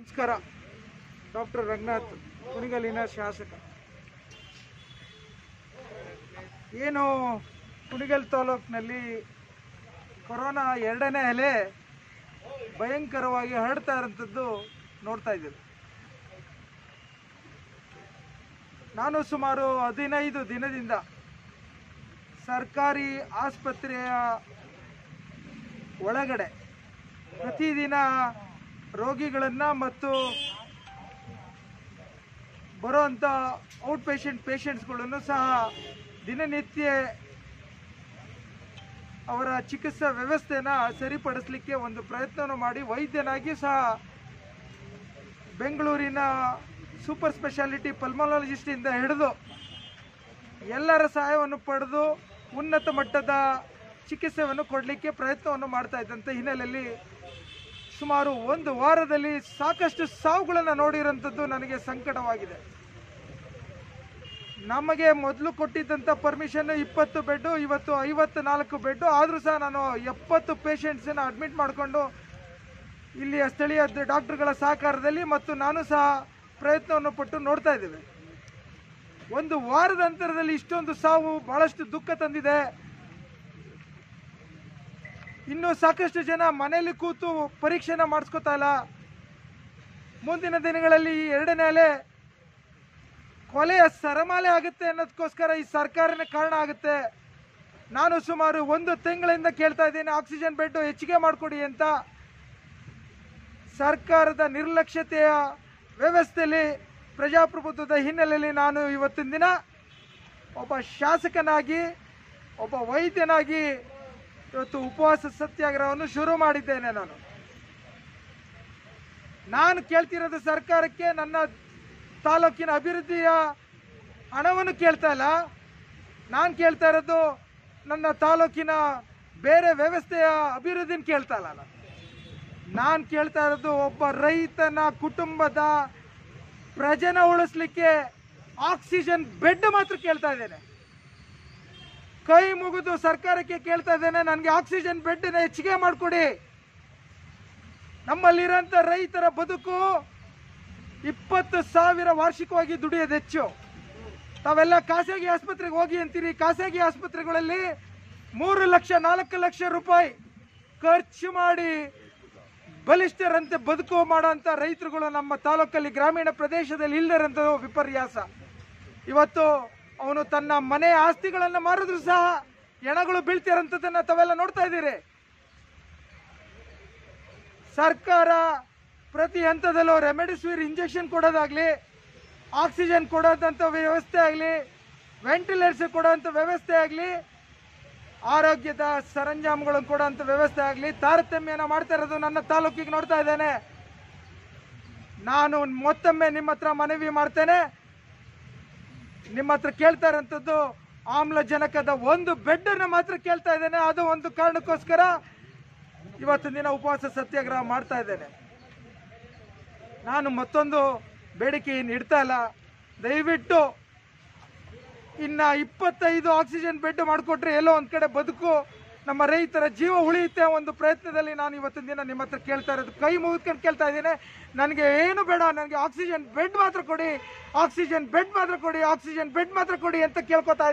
ನಮಸ್ಕಾರ. ಡಾಕ್ಟರ್ ರಂಗನಾಥ್ ಕುಣಿಗಲಿನ ಶಾಸಕ. ಏನು ಕುಣಿಗಲ್ ತಾಲೂಕಿನಲ್ಲಿ ಕೊರೋನಾ ಎರಡನೇ ಅಲೆ ಭಯಂಕರವಾಗಿ ಹರಡ್ತಾ ಇರೋಂಥದ್ದು ನೋಡ್ತಾ ಇದ್ದೀವಿ. ನಾನು ಸುಮಾರು ಹದಿನೈದು ದಿನದಿಂದ ಸರ್ಕಾರಿ ಆಸ್ಪತ್ರೆಯ ಒಳಗಡೆ ಪ್ರತಿದಿನ ರೋಗಿಗಳನ್ನು ಮತ್ತು ಬರೋಂಥ ಔಟ್ ಪೇಷಂಟ್ ಪೇಷಂಟ್ಸ್ಗಳನ್ನು ಸಹ ದಿನನಿತ್ಯ ಅವರ ಚಿಕಿತ್ಸಾ ವ್ಯವಸ್ಥೆನ ಸರಿಪಡಿಸಲಿಕ್ಕೆ ಒಂದು ಪ್ರಯತ್ನವನ್ನು ಮಾಡಿ ವೈದ್ಯನಾಗಿ ಸಹ ಬೆಂಗಳೂರಿನ ಸೂಪರ್ ಸ್ಪೆಷಾಲಿಟಿ ಪಲ್ಮಾಲಜಿಸ್ಟಿಂದ ಹಿಡಿದು ಎಲ್ಲರ ಸಹಾಯವನ್ನು ಪಡೆದು ಉನ್ನತ ಮಟ್ಟದ ಚಿಕಿತ್ಸೆಯನ್ನು ಕೊಡಲಿಕ್ಕೆ ಪ್ರಯತ್ನವನ್ನು ಮಾಡ್ತಾ ಇದ್ದಂಥ ಹಿನ್ನೆಲೆಯಲ್ಲಿ ಸುಮಾರು ಒಂದು ವಾರದಲ್ಲಿ ಸಾಕಷ್ಟು ಸಾವುಗಳನ್ನು ನೋಡಿರೋಂಥದ್ದು ನನಗೆ ಸಂಕಟವಾಗಿದೆ. ನಮಗೆ ಮೊದಲು ಕೊಟ್ಟಿದ್ದಂಥ ಪರ್ಮಿಷನ್ ಇಪ್ಪತ್ತು ಬೆಡ್ಡು ಇವತ್ತು ಐವತ್ತು ನಾಲ್ಕು ಬೆಡ್ಡು ಆದರೂ ಸಹ ನಾನು ಎಪ್ಪತ್ತು ಪೇಷಂಟ್ಸನ್ನು ಅಡ್ಮಿಟ್ ಮಾಡಿಕೊಂಡು ಇಲ್ಲಿಯ ಸ್ಥಳೀಯ ಡಾಕ್ಟರ್ಗಳ ಸಹಕಾರದಲ್ಲಿ ಮತ್ತು ನಾನು ಸಹ ಪ್ರಯತ್ನವನ್ನು ಪಟ್ಟು ನೋಡ್ತಾ ಇದ್ದೇವೆ. ಒಂದು ವಾರದ ಅಂತರದಲ್ಲಿ ಇಷ್ಟೊಂದು ಸಾವು ಬಹಳಷ್ಟು ದುಃಖ ತಂದಿದೆ. ಇನ್ನು ಸಾಕಷ್ಟು ಜನ ಮನೆಯಲ್ಲಿ ಕೂತು ಪರೀಕ್ಷೆನ ಮಾಡಿಸ್ಕೊತಾ ಇಲ್ಲ. ಮುಂದಿನ ದಿನಗಳಲ್ಲಿ ಈ ಎರಡನೇ ಅಲೆ ಕೊಲೆಯ ಸರಮಾಲೆ ಆಗುತ್ತೆ ಅನ್ನೋದಕ್ಕೋಸ್ಕರ ಈ ಸರ್ಕಾರನೇ ಕಾರಣ ಆಗುತ್ತೆ. ನಾನು ಸುಮಾರು ಒಂದು ತಿಂಗಳಿಂದ ಕೇಳ್ತಾ ಇದ್ದೀನಿ, ಆಕ್ಸಿಜನ್ ಬೆಡ್ ಹೆಚ್ಚಿಗೆ ಮಾಡಿಕೊಡಿ ಅಂತ. ಸರ್ಕಾರದ ನಿರ್ಲಕ್ಷ್ಯತೆಯ ವ್ಯವಸ್ಥೆಯಲ್ಲಿ ಪ್ರಜಾಪ್ರಭುತ್ವದ ಹಿನ್ನೆಲೆಯಲ್ಲಿ ನಾನು ಇವತ್ತಿನ ದಿನ ಒಬ್ಬ ಶಾಸಕನಾಗಿ, ಒಬ್ಬ ವೈದ್ಯನಾಗಿ ಇವತ್ತು ಉಪವಾಸ ಸತ್ಯಾಗ್ರಹವನ್ನು ಶುರು ಮಾಡಿದ್ದೇನೆ ನಾನು. ನಾನು ಕೇಳ್ತಿರೋದು ಸರ್ಕಾರಕ್ಕೆ ನನ್ನ ತಾಲೂಕಿನ ಅಭಿವೃದ್ಧಿಯ ಹಣವನ್ನು ಕೇಳ್ತಾ ಇಲ್ಲ. ನಾನು ಕೇಳ್ತಾ ಇರೋದು ನನ್ನ ತಾಲೂಕಿನ ಬೇರೆ ವ್ಯವಸ್ಥೆಯ ಅಭಿವೃದ್ಧಿನ ಕೇಳ್ತಾ ಇಲ್ಲ ನಾನು. ನಾನು ಕೇಳ್ತಾ ಇರೋದು ಒಬ್ಬ ರೈತನ ಕುಟುಂಬದ ಪ್ರಜನ ಉಳಿಸ್ಲಿಕ್ಕೆ ಆಕ್ಸಿಜನ್ ಬೆಡ್ ಮಾತ್ರ ಕೇಳ್ತಾ ಇದ್ದೇನೆ. ಕೈ ಮುಗಿದು ಸರ್ಕಾರಕ್ಕೆ ಕೇಳ್ತಾ ಇದ್ದೇನೆ, ನನಗೆ ಆಕ್ಸಿಜನ್ ಬೆಡ್ನ ಹೆಚ್ಚಿಗೆ ಮಾಡಿಕೊಡಿ. ನಮ್ಮಲ್ಲಿರೋಂಥ ರೈತರ ಬದುಕು ಇಪ್ಪತ್ತು ಸಾವಿರ ವಾರ್ಷಿಕವಾಗಿ ದುಡಿಯೋದು ಹೆಚ್ಚು. ತಾವೆಲ್ಲ ಖಾಸಗಿ ಆಸ್ಪತ್ರೆಗೆ ಹೋಗಿ ಅಂತೀರಿ, ಖಾಸಗಿ ಆಸ್ಪತ್ರೆಗಳಲ್ಲಿ ಮೂರು ಲಕ್ಷ, ನಾಲ್ಕು ಲಕ್ಷ ರೂಪಾಯಿ ಖರ್ಚು ಮಾಡಿ ಬಲಿಷ್ಠರಂತೆ ಬದುಕು ಮಾಡೋಂಥ ರೈತರುಗಳು ನಮ್ಮ ತಾಲೂಕಲ್ಲಿ, ಗ್ರಾಮೀಣ ಪ್ರದೇಶದಲ್ಲಿ ಇಲ್ಲದಂಥ ವಿಪರ್ಯಾಸ. ಇವತ್ತು ಅವನು ತನ್ನ ಮನೆ ಆಸ್ತಿಗಳನ್ನು ಮಾರಿದ್ರು ಸಹ ಹೆಣಗಳು ಬೀಳ್ತಿರಂತದನ್ನ ತಾವೆಲ್ಲ ನೋಡ್ತಾ ಇದ್ದೀರಿ. ಸರ್ಕಾರ ಪ್ರತಿ ಹಂತದಲ್ಲೂ ರೆಮಿಡಿಸಿವಿರ್ ಇಂಜೆಕ್ಷನ್ ಕೊಡೋದಾಗ್ಲಿ, ಆಕ್ಸಿಜನ್ ಕೊಡೋದಂತ ವ್ಯವಸ್ಥೆ ಆಗಲಿ ವೆಂಟಿಲೇಟರ್ಸ್ ಕೊಡೋಂಥ ವ್ಯವಸ್ಥೆ ಆಗಲಿ, ಆರೋಗ್ಯದ ಸರಂಜಾಮುಗಳನ್ನು ಕೊಡೋಂಥ ವ್ಯವಸ್ಥೆ ಆಗಲಿ, ತಾರತಮ್ಯನ ಮಾಡ್ತಾ ಇರೋದು ನನ್ನ ತಾಲೂಕಿಗೆ ನೋಡ್ತಾ ಇದ್ದೇನೆ. ನಾನು ಮತ್ತೊಮ್ಮೆ ನಿಮ್ಮ ಹತ್ರ ಮನವಿ ಮಾಡ್ತೇನೆ. ನಿಮ್ಮ ಹತ್ರ ಕೇಳ್ತಾ ಇರೋಂಥದ್ದು ಆಮ್ಲಜನಕದ ಒಂದು ಬೆಡ್ಡನ್ನು ಮಾತ್ರ ಕೇಳ್ತಾ ಇದ್ದೇನೆ. ಅದು ಒಂದು ಕಾರಣಕ್ಕೋಸ್ಕರ ಇವತ್ತಿನ ದಿನ ಉಪವಾಸ ಸತ್ಯಾಗ್ರಹ ಮಾಡ್ತಾ ಇದ್ದೇನೆ. ನಾನು ಮತ್ತೊಂದು ಬೇಡಿಕೆ ಏನು ಇಡ್ತಾ ಇಲ್ಲ. ದಯವಿಟ್ಟು ಇನ್ನ ಇಪ್ಪತ್ತೈದು ಆಕ್ಸಿಜನ್ ಬೆಡ್ ಮಾಡಿಕೊಟ್ರೆ ಎಲ್ಲೋ ಒಂದು ಕಡೆ ಬದುಕು. ನಮ್ಮ ರೈತರ ಜೀವ ಉಳಿಯುತ್ತೆ ಒಂದು ಪ್ರಯತ್ನದಲ್ಲಿ ನಾನು ಇವತ್ತಿನ ದಿನ ನಿಮ್ಮ ಹತ್ರ ಕೇಳ್ತಾ ಇರೋದು. ಕೈ ಮುಗಿದ್ಕೊಂಡು ಕೇಳ್ತಾ ಇದ್ದೀನಿ. ನನಗೆ ಏನು ಬೇಡ, ನನಗೆ ಆಕ್ಸಿಜನ್ ಬೆಡ್ ಮಾತ್ರ ಕೊಡಿ, ಆಕ್ಸಿಜನ್ ಬೆಡ್ ಮಾತ್ರ ಕೊಡಿ, ಆಕ್ಸಿಜನ್ ಬೆಡ್ ಮಾತ್ರ ಕೊಡಿ ಅಂತ ಕೇಳ್ಕೊತಾ